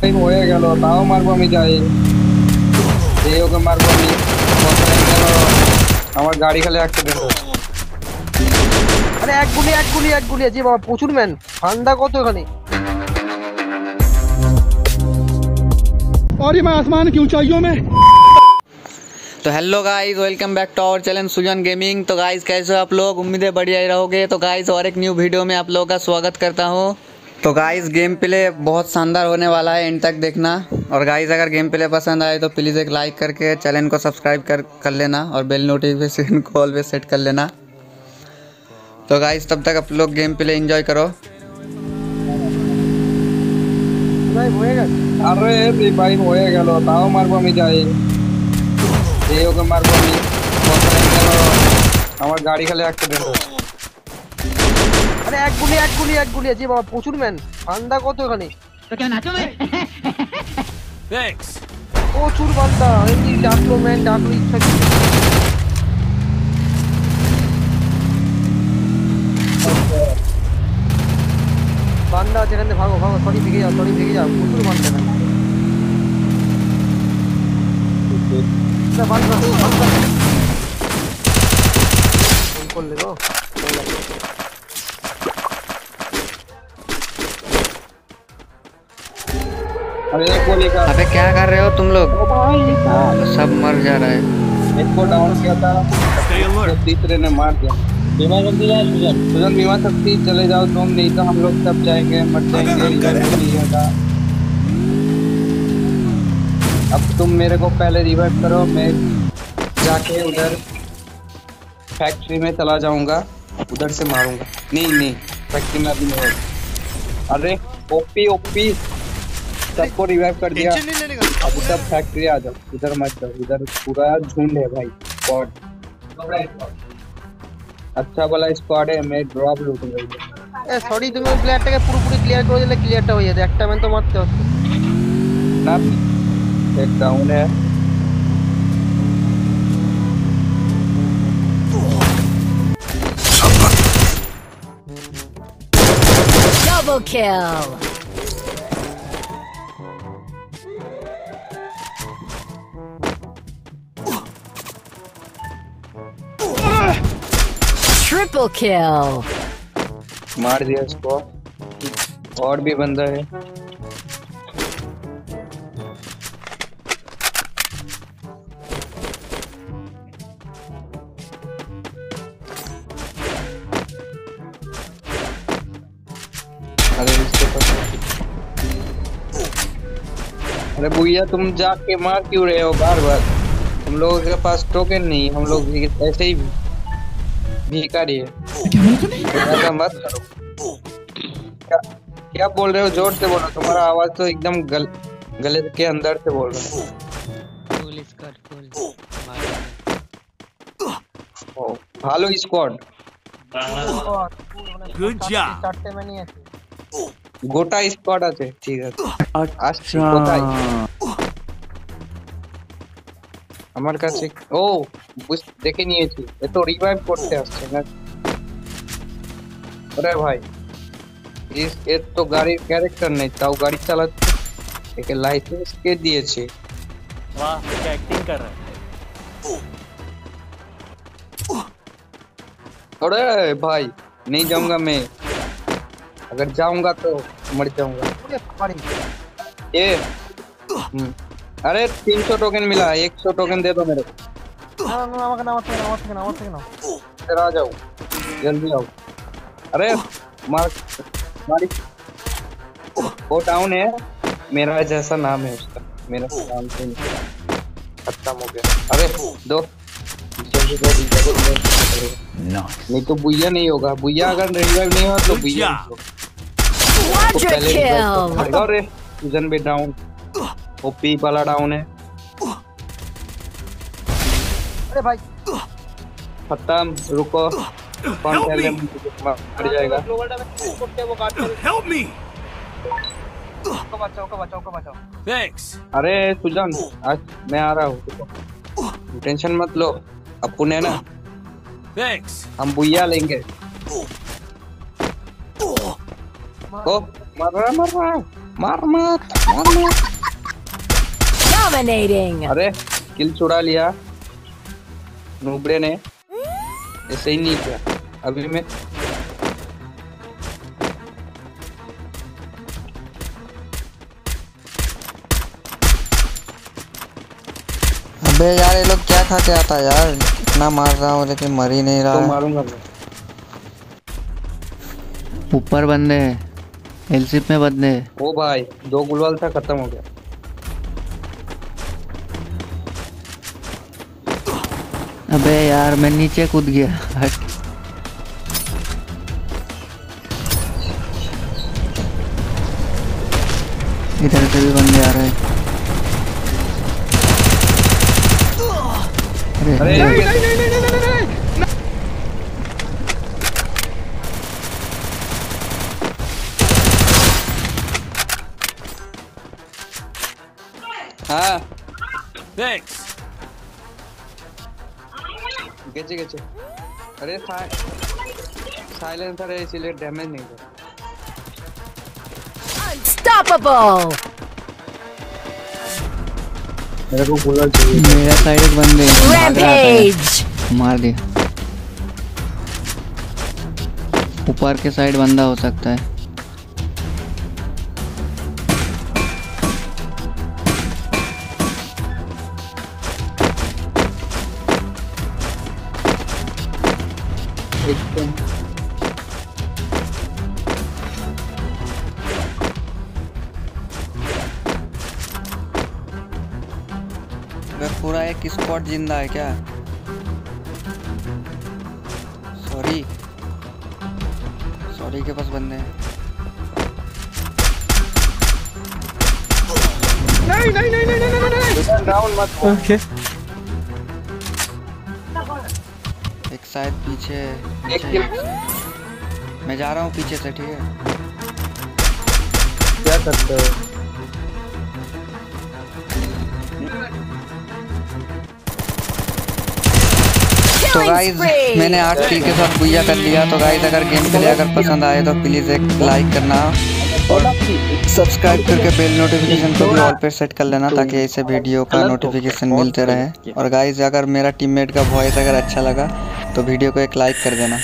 Time হয়ে গেল তাও মারবো আমি যাই এই ওকে মারবো আমি কত time গেল? আমার গাড়ি খালি অ্যাক্সিডেন্ট আরে এক গুলি এক গুলি এক গুলি আছে বাবা প্রচুর ম্যান ঠান্ডা কত এখানে और ये मैं आसमान की ऊंचाइयों में तो hello guys welcome back to our channel Sujan gaming तो गाइस कैसे हो आप लोग उम्मीद है बढ़िया ही रहोगे तो गाइस और एक न्यू वीडियो में आप लोगों का स्वागत करता हूँ तो गाइस गेम प्ले बहुत शानदार होने वाला है एंड तक देखना और गाइस अगर गेम प्ले पसंद आए तो प्लीज़ एक लाइक करके चैनल को सब्सक्राइब कर कर लेना और बेल नोटिफिकेशन को ऑल पे सेट कर लेना तो गाइस तब तक आप लोग गेम प्ले एंजॉय करो ভাই হয়ে গেছে আরে রিভাইভ হয়ে গেল তাও মারবো আমি যাই এই ওকে মারবো আমি কত time গেল? আমার গাড়ি খালি অ্যাক্সিডেন্ট আরে এক গুলি এক গুলি এক গুলি আছে বাবা প্রচুর ম্যান ঠান্ডা কত এখানে? প্রচুর বান্দা এমনি ডাকলো ম্যান ডাকলো ইচ্ছা কি বান্দা আছে এখানে ভাগো ভাগো সরি ভেগে যাও সরি ভেগে যাও প্রচুর বান্দা না, বান্দা, বান্দা। ফোন করলে গো अबे क्या कर रहे हो तुम लोग? सब मर जा रहा है। एक को डाउन किया था। तो तीसरे ने मार दिया। बीमा शक्ति जाए सुजन। सुजन बीमा चले जाओ तुम नहीं तो हम लोग सब जाएँगे मर जाएँगे अब तुम मेरे को पहले रिवाइव करो मैं जाके उधर फैक्ट्री में चला जाऊँगा उधर से मारूँगा। नहीं नहीं फैक्ट्री में अभी नहीं अरे ओपी ओपी सबको रिवाइव कर दिया अब सब फैक्ट्री आ जाओ इधर मत जाओ इधर पूरा झुंड है भाई स्क्वाड अच्छा वाला स्क्वाड है मैं ड्रॉप लूटूंगा এ সরি তুমি ওই প্লেয়ারটাকে পুরোপুরি ক্লিয়ার করে দিলে ক্লিয়ারটা হয়ে যেত একটা ম্যান তো মারতে হতো ना एक डाउन है Double kill. Triple kill. मार दिया इसको और भी बंदा है। अरे भैया, तुम जाके मार क्यों रहे हो? बार बार। हम लोगों के पास टोकन नहीं हम लोग ऐसे ही भिखारी है ऐसा मत करो क्या क्या बोल रहे हो जोर से बोलो तुम्हारा आवाज तो एकदम गल गले के अंदर से बोल रहा है ও, ভালো স্কোয়াড গুড জব চারটে ম্যানই আছে গোটা স্কোয়াড আছে ঠিক আছে আসছি কোথায় আমার কাছে ও বুঝ- দেখে নিয়েছি এ তো রিভাইভ করতে আসছে না আরে ভাই ইস এর তো গাড়ির ক্যারেক্টার নেই তাও গাড়ি চালাচ্ছে একে লাইসেন্স কে দিয়েছে वाह क्या एक्टिंग कर रहा है अरे भाई नहीं जाऊंगा मैं अगर जाऊंगा तो मर जाऊंगा ওরে বাড়ি ये আরে 300 टोकन मिला 100 टोकन दे दो मेरे को। जाओ जल्दी आओ। अरे मार मारी। वो डाउन है मेरा जैसा नाम है उसका मेरा नाम से खत्म हो गया। अरे दो। नहीं तो बुइया नहीं होगा बुइया अगर रिवाइव नहीं हो तो बुइया डाउन ओपी वाला डाउन है। अरे भाई। खत्म रुको। कौन पहले मर तो जाएगा। हेल्प मी बचाओ बचाओ बचाओ। थैंक्स अरे सुजान आज मैं आ रहा हूँ टेंशन मत लो। अपू ने ना थैंक्स हम बुया लेंगे। ओ मर रहा मर रहा मार मत मार मत। Dominating. अरे किल चुरा लिया। नुबड़े ने। ऐसे ही नहीं किया। अभी मैं अबे यार ये लोग क्या खाते आता है यार? इतना मार रहा हूँ लेकिन मर ही नहीं तो रहा मारूँगा ऊपर बंदे एलसिप में बंदे ओ भाई दो गुलवाल था खत्म हो गया। अबे यार मैं नीचे कूद गया। हट इधर से भी बंदे आ रहे हैं। अरे अरे अरे, हाँ। Thanks. गेचे गेचे अरे साइलेंसर है इसीलिए डैमेज नहीं कर Unstoppable. मेरे को गुलवाल चाहिए मेरा साइड एक बंदे। Rampage. मार दिया ऊपर के साइड बंदा हो सकता है अगर पूरा एक स्पॉट ज़िंदा है क्या? सॉरी सॉरी के पास बंदे हैं। नहीं नहीं नहीं नहीं नहीं नहीं डाउन मत हो। एक शायद पीछे एक पीछे किल मैं जा रहा हूँ पीछे से ठीक है? क्या करते हो। तो गाइज़ मैंने आठ किल के साथ पूजा कर लिया तो गाइज़ अगर गेम प्ले अगर पसंद आए तो प्लीज़ एक लाइक करना और सब्सक्राइब करके बेल नोटिफिकेशन को भी ऑल पे सेट कर लेना ताकि ऐसे वीडियो का नोटिफिकेशन मिलते रहे। और गाइज़ अगर मेरा टीममेट का वॉइस अगर अच्छा लगा तो वीडियो को एक लाइक कर देना।